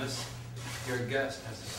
Your guest has a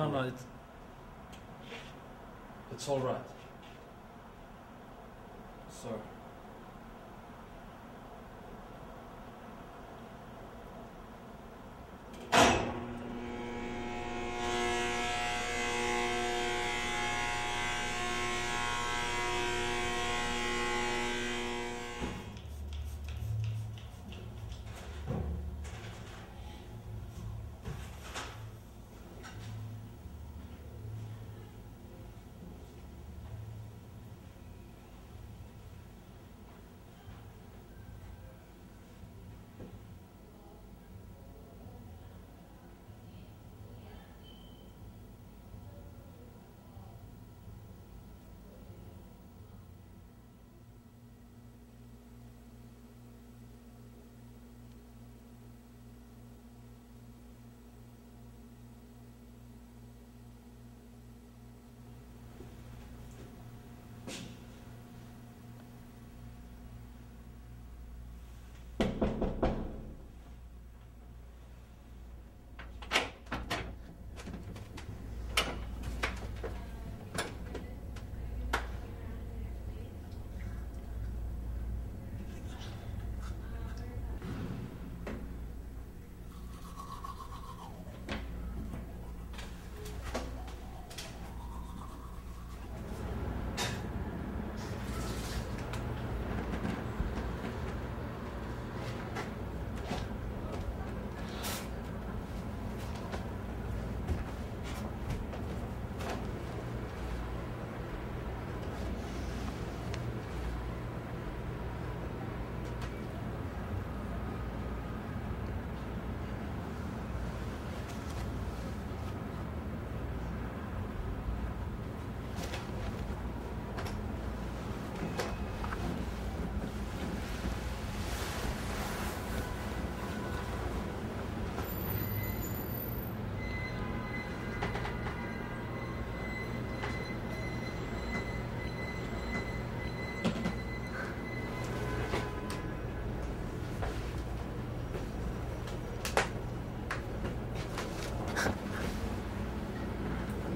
No, no, it's it's all right.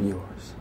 yours.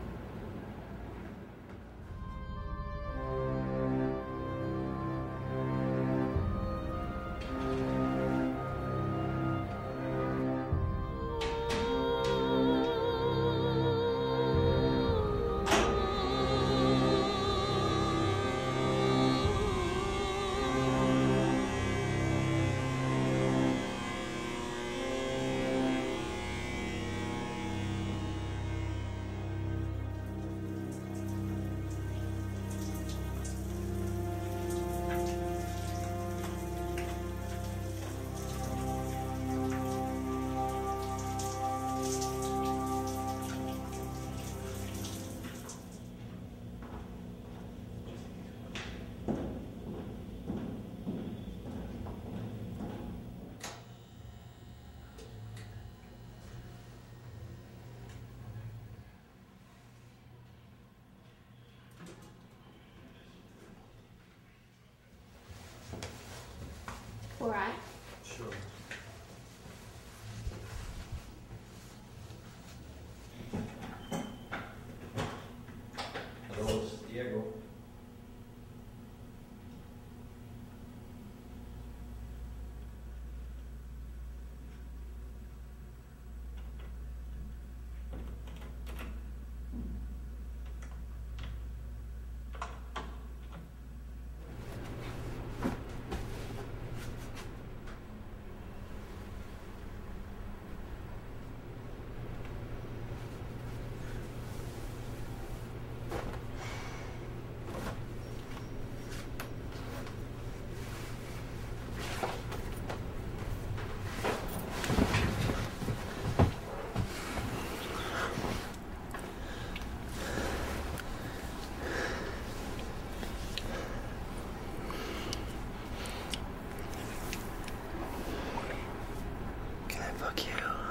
Fuck you?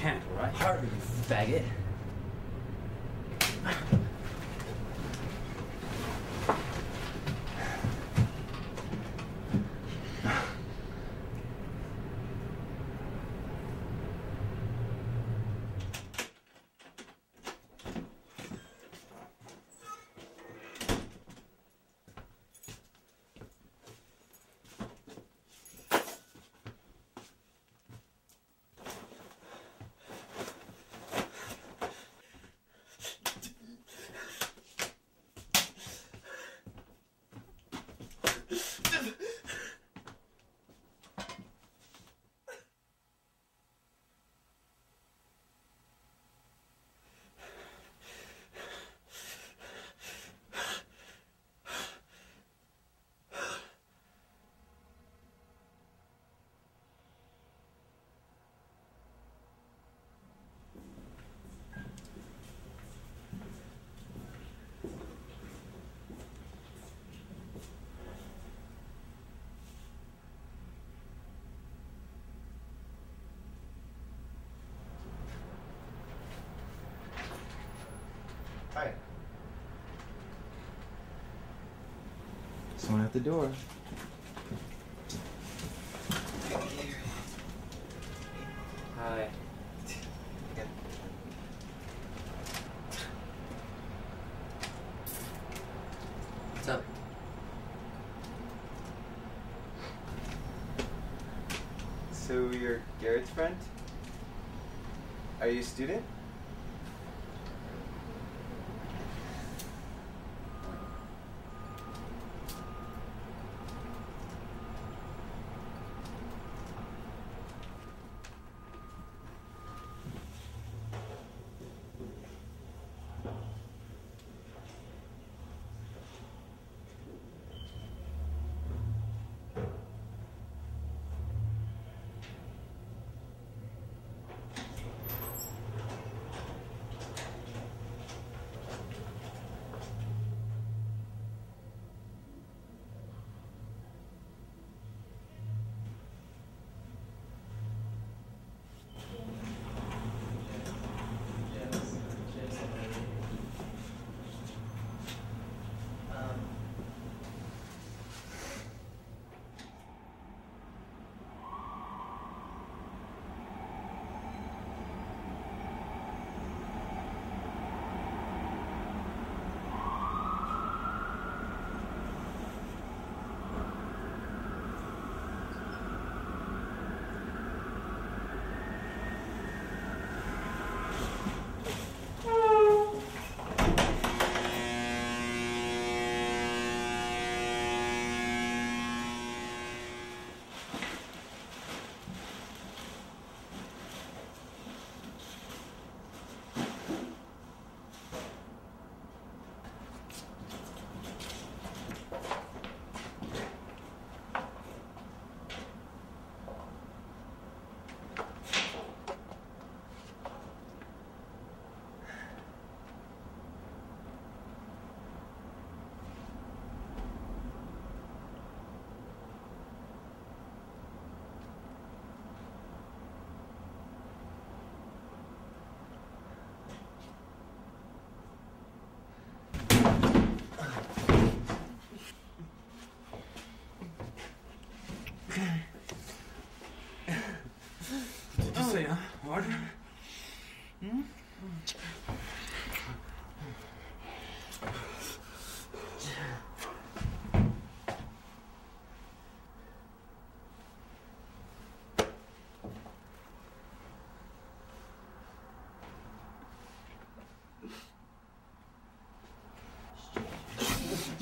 I can't, alright? Harder, you faggot. Hi. Someone at the door. Hi. What's up? So you're Garrett's friend? Are you a student?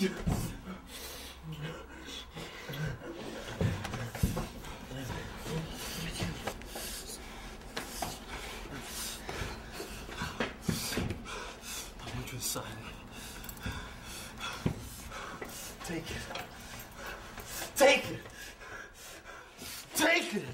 It. Take it. Take it.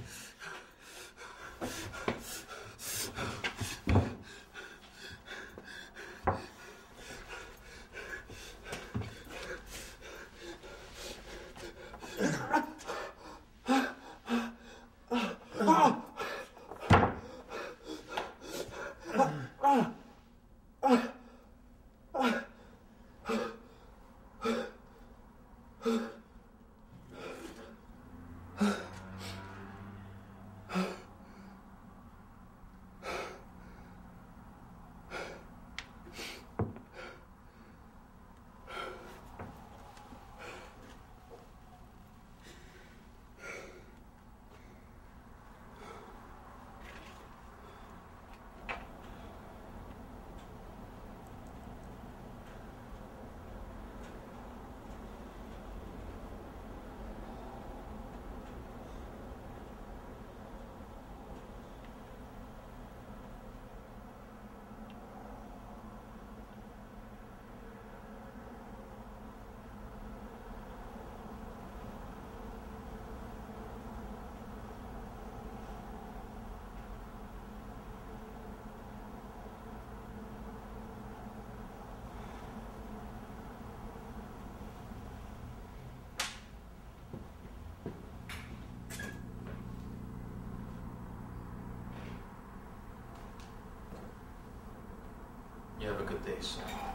You have a good day, sir.